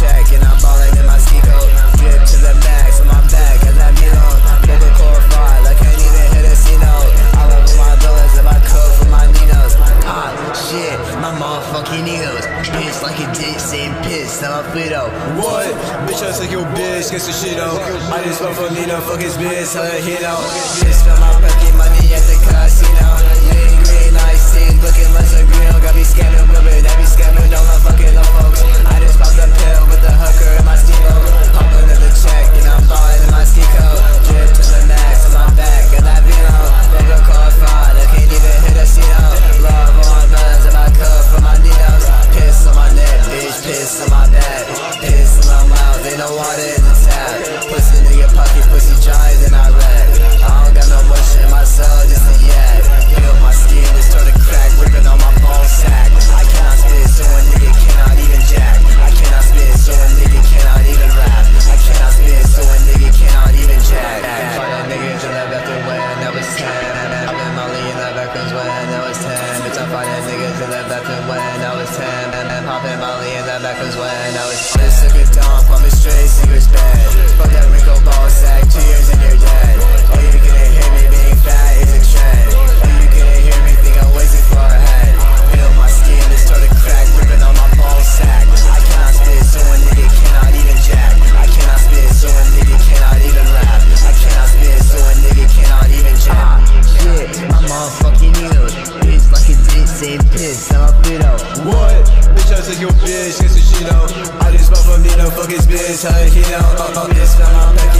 check, and I'm ballin' in my ski coat. Drip to the max on my back, as I meet on. Boca core five, I can't even hit a C note. All over my bullets, if I cook for my Ninos. Ah, shit, my motherfucking Ninos. Bitch like a dick, same piss, I'm a Fido. What? Bitch, I take your bitch, get some shit on. I just fuck for Nina, fuck his bitch, her hit out. Bitch, my no water in the tap. Pussy nigga pocket, pussy dry, then I rap. I don't got no motion in my soul, just a yak. Feel my skin, just start to crack, ripping on my ball sack. I cannot spit, so a nigga cannot even jack. I cannot spit, so a nigga cannot even rap. I cannot spit, so a nigga cannot even jack. Fight that niggas in the bathroom when I was 10. I've Molly in the backgrounds when I was 10. Bitch, I that niggas in the bathroom when I was 10. And popping Molly the backgrounds when I was 10. Just took a dump on the straight singer's bed. Fuck that wrinkle ball sack, two years and you're dead. Oh, you couldn't hear me being fat is a trend. Oh, you couldn't hear me think I'm way too far ahead. Feel my skin just started crack, ripping on my ball sack. I cannot spit, so a nigga cannot even jack. I cannot spit, so a nigga cannot even rap. I cannot spit, so a nigga cannot even jack. Shit, my motherfucking needles. Bitch like a dick, same piss, Bitch, your bitch, get some shit out. I just fuck for Nina, fuck his bitch, her hit out. Bitch, got my back